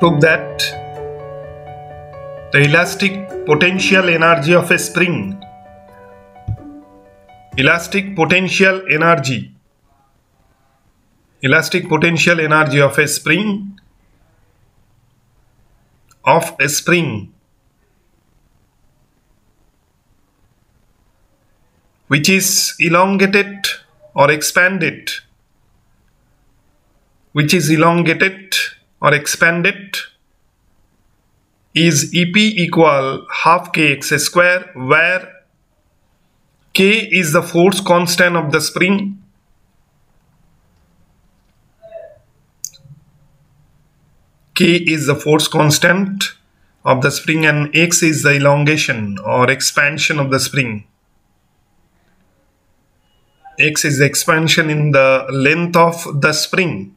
prove that the elastic potential energy of a spring. Elastic potential energy. Elastic potential energy of a spring of a spring which is elongated or expanded which is elongated or expand it is ep equal half kx square where k is the force constant of the spring. K is the force constant of the spring and x is the elongation or expansion of the spring. X is the expansion in the length of the spring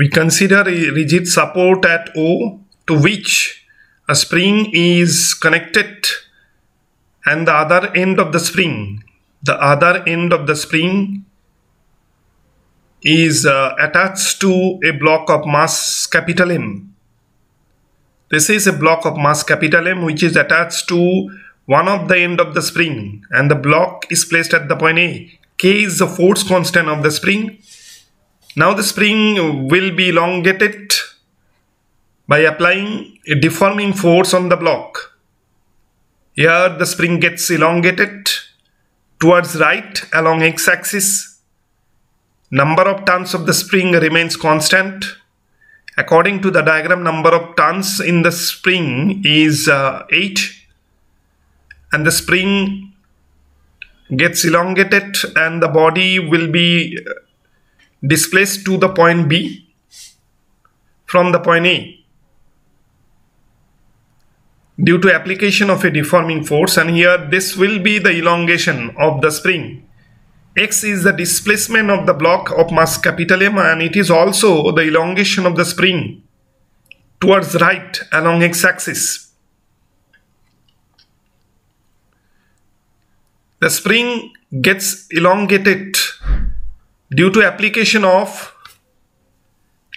We consider a rigid support at O to which a spring is connected and the other end of the spring, the other end of the spring is uh, attached to a block of mass capital M. This is a block of mass capital M which is attached to one of the end of the spring and the block is placed at the point A. K is the force constant of the spring now the spring will be elongated by applying a deforming force on the block. Here the spring gets elongated towards right along x-axis. Number of turns of the spring remains constant. According to the diagram, number of turns in the spring is uh, 8 and the spring gets elongated and the body will be displaced to the point B from the point A. Due to application of a deforming force and here this will be the elongation of the spring. X is the displacement of the block of mass capital M and it is also the elongation of the spring towards right along x-axis the spring gets elongated due to application of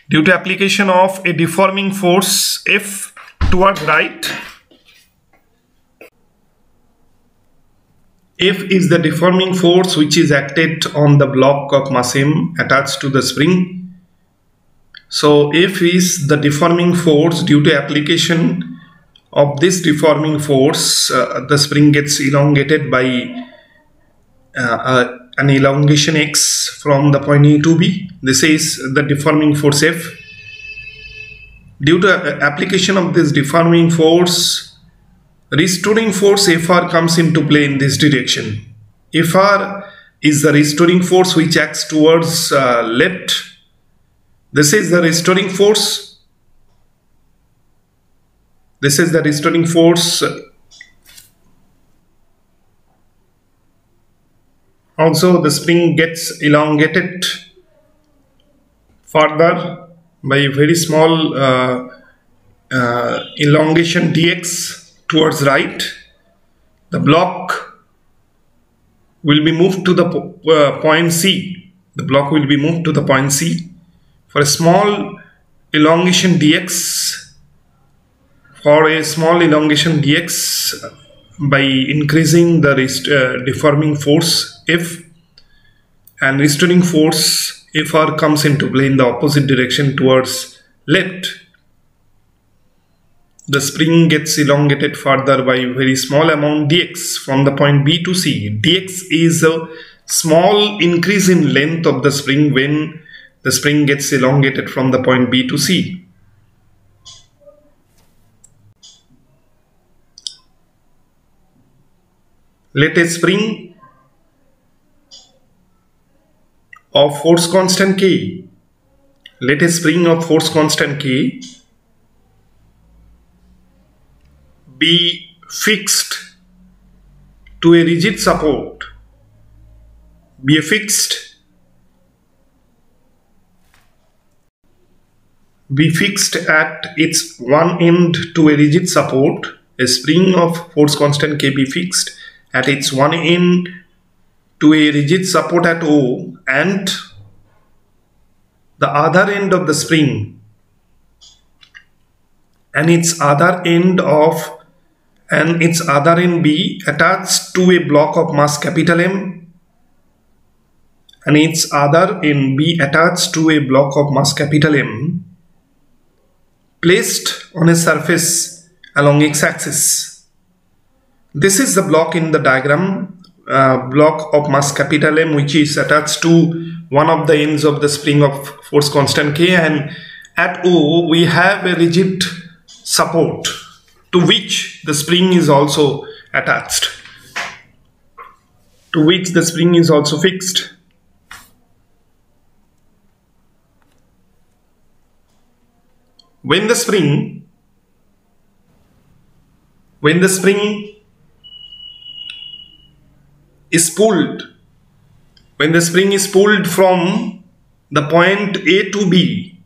due to application of a deforming force F towards right F is the deforming force which is acted on the block of mass M attached to the spring. So F is the deforming force due to application of this deforming force uh, the spring gets elongated by uh, uh, an elongation x from the point A to B. This is the deforming force F. Due to application of this deforming force, restoring force Fr comes into play in this direction. Fr is the restoring force which acts towards uh, left. This is the restoring force. This is the restoring force also the spring gets elongated further by very small uh, uh, elongation dx towards right. The block will be moved to the uh, point C. The block will be moved to the point C. For a small elongation dx for a small elongation dx by increasing the uh, deforming force F an restoring force Fr comes into play in the opposite direction towards left the spring gets elongated further by a very small amount dx from the point B to C. dx is a small increase in length of the spring when the spring gets elongated from the point B to C. let a spring of force constant K let a spring of force constant K be fixed to a rigid support. Be fixed be fixed at its one end to a rigid support. A spring of force constant K be fixed at its one end to a rigid support at O and the other end of the spring and its other end of and its other end B attached to a block of mass capital M and its other end B attached to a block of mass capital M placed on a surface along x-axis. This is the block in the diagram uh, block of mass capital M which is attached to one of the ends of the spring of force constant K and at O we have a rigid support to which the spring is also attached. To which the spring is also fixed. When the spring when the spring is pulled. When the spring is pulled from the point A to B.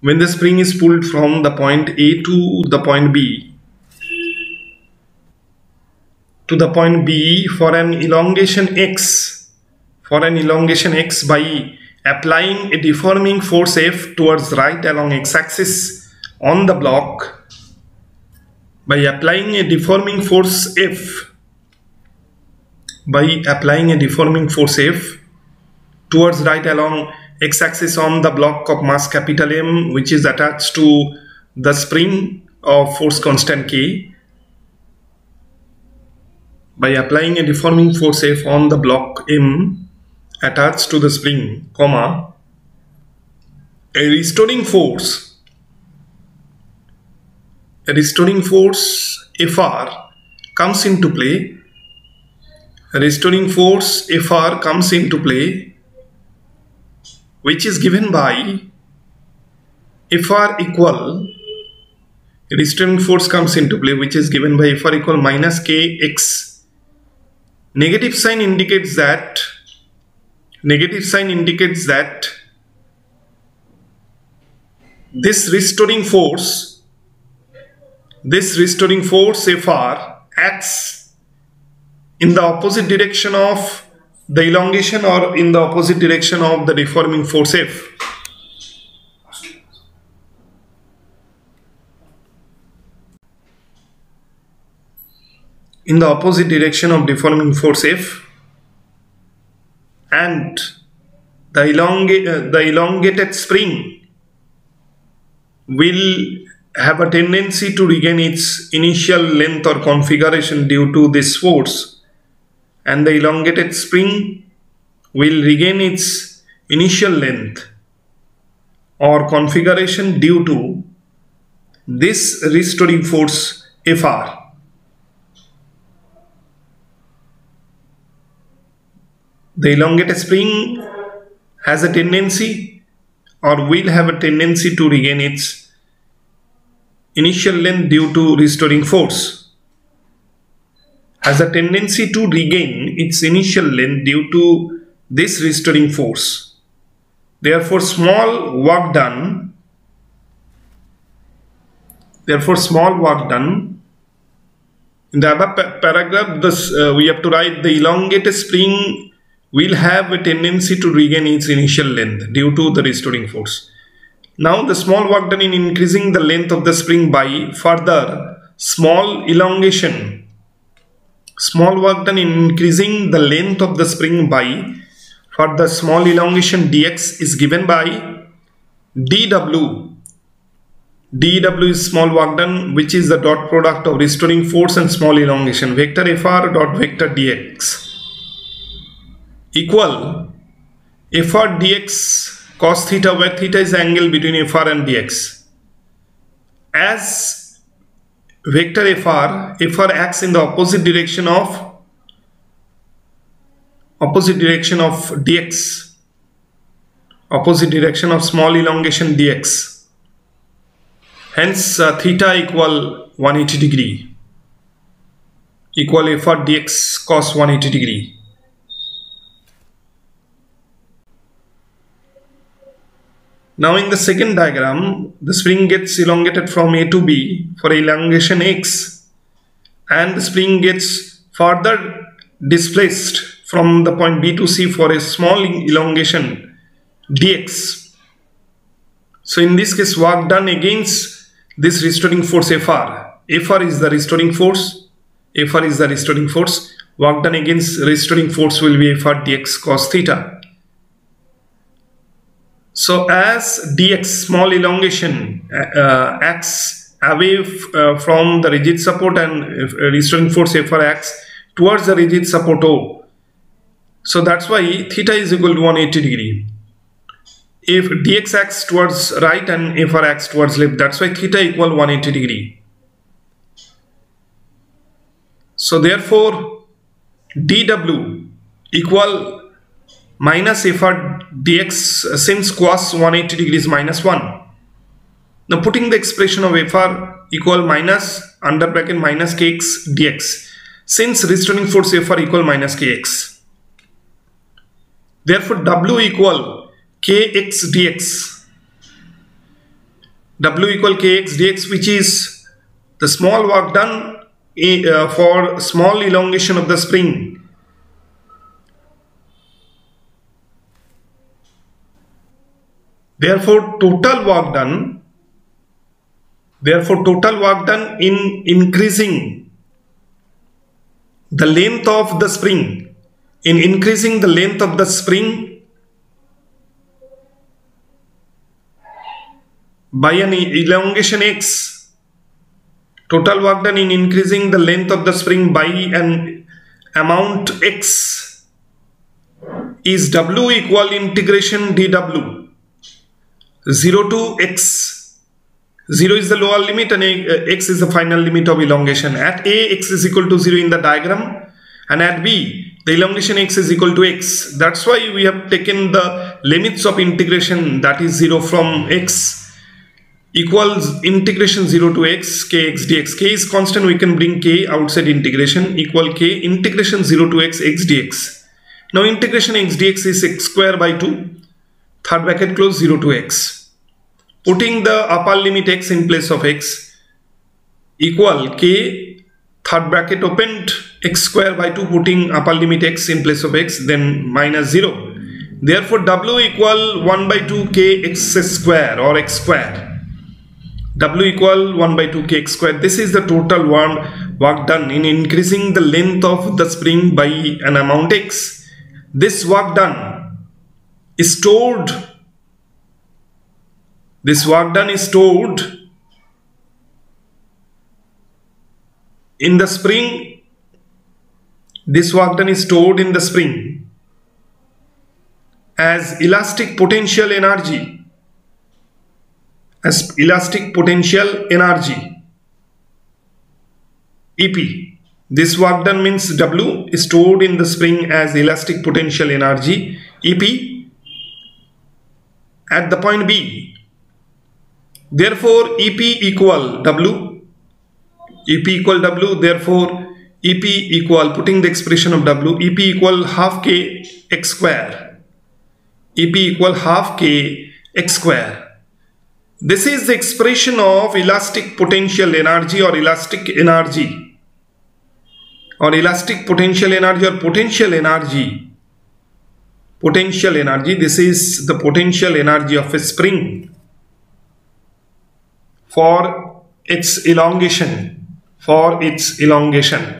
When the spring is pulled from the point A to the point B. To the point B for an elongation x. For an elongation x by applying a deforming force F towards right along x-axis on the block. By applying a deforming force F by applying a deforming force F towards right along x-axis on the block of mass capital M which is attached to the spring of force constant K. By applying a deforming force F on the block M attached to the spring comma a restoring force a restoring force Fr comes into play restoring force Fr comes into play which is given by Fr equal restoring force comes into play which is given by Fr equal minus Kx. Negative sign indicates that negative sign indicates that this restoring force this restoring force Fr acts in the opposite direction of the elongation or in the opposite direction of the deforming force F. In the opposite direction of deforming force F and the, elonga uh, the elongated spring will have a tendency to regain its initial length or configuration due to this force and the elongated spring will regain its initial length or configuration due to this restoring force Fr. The elongated spring has a tendency or will have a tendency to regain its initial length due to restoring force has a tendency to regain its initial length due to this restoring force. Therefore, small work done, therefore small work done, in the above paragraph, this, uh, we have to write the elongated spring will have a tendency to regain its initial length due to the restoring force. Now the small work done in increasing the length of the spring by further small elongation Small work done in increasing the length of the spring by for the small elongation dx is given by dw. dw is small work done which is the dot product of restoring force and small elongation vector fr dot vector dx equal fr dx cos theta where theta is angle between fr and dx as vector fr fr acts in the opposite direction of opposite direction of dx opposite direction of small elongation dx. Hence uh, theta equal 180 degree equal fr dx cos 180 degree Now in the second diagram, the spring gets elongated from A to B for elongation x and the spring gets further displaced from the point B to C for a small elongation dx. So in this case work done against this restoring force Fr. Fr is the restoring force. Fr is the restoring force. Work done against restoring force will be Fr dx cos theta. So as dx small elongation uh, acts away uh, from the rigid support and uh, restoring force Fr acts towards the rigid support O. So that's why theta is equal to 180 degree. If dx acts towards right and Fr acts towards left, that's why theta equal 180 degree. So therefore dw equal minus Fr dx since cos 180 degrees minus 1. Now putting the expression of Fr equal minus under bracket minus kx dx since restoring force Fr equal minus kx. Therefore W equal kx dx. W equal kx dx which is the small work done uh, for small elongation of the spring Therefore, total work done, therefore total work done in increasing the length of the spring, in increasing the length of the spring by an elongation x, total work done in increasing the length of the spring by an amount x is w equal integration dw 0 to x. 0 is the lower limit and uh, x is the final limit of elongation. At a x is equal to 0 in the diagram and at b the elongation x is equal to x. That's why we have taken the limits of integration that is 0 from x equals integration 0 to x kx dx. K is constant we can bring k outside integration equal k integration 0 to x x dx. Now integration x dx is x square by 2 third bracket close 0 to x putting the upper limit x in place of x equal k third bracket opened x square by 2 putting upper limit x in place of x then minus 0 therefore w equal 1 by 2 k x square or x square. W equal 1 by 2 k x square. This is the total one work done in increasing the length of the spring by an amount x. This work done is stored this work done is stored in the spring. This work done is stored in the spring as elastic potential energy. As elastic potential energy. EP. This work done means W is stored in the spring as elastic potential energy EP at the point B Therefore, EP equal W. EP equal W. Therefore, EP equal, putting the expression of W, EP equal half K x square. EP equal half K x square. This is the expression of elastic potential energy or elastic energy or elastic potential energy or potential energy. Potential energy, this is the potential energy of a spring for its elongation. For its elongation